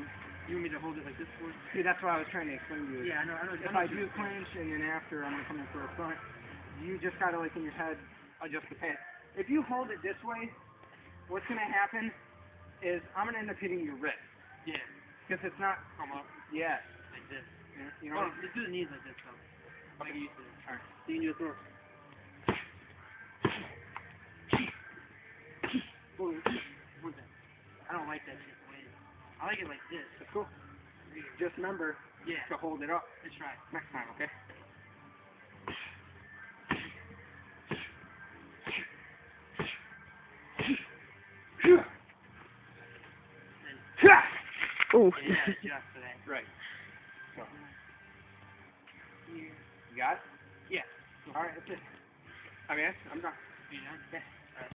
Um, You want me to hold it like this for? see, that's what I was trying to explain to you. Yeah, I know. I know. If I do clinch and then after I'm gonna come in for a front, you just gotta like in your head adjust the pant. If you hold it this way, what's gonna happen is I'm gonna end up hitting your wrist Yeah. because it's not. Come up Yeah. like this. You know. Oh, let's do the knees like this though. I get used to. Alright. So you can do a throw. Whoa, one thing. I don't like that shit the way it is. I like it like this. That's cool. Just remember Yeah. to hold it up Let's try. next time, okay? Ooh. Yeah, adjust for that. Right. So. You got it? Yeah. All right, that's it. I mean, I'm done. You know? Yeah.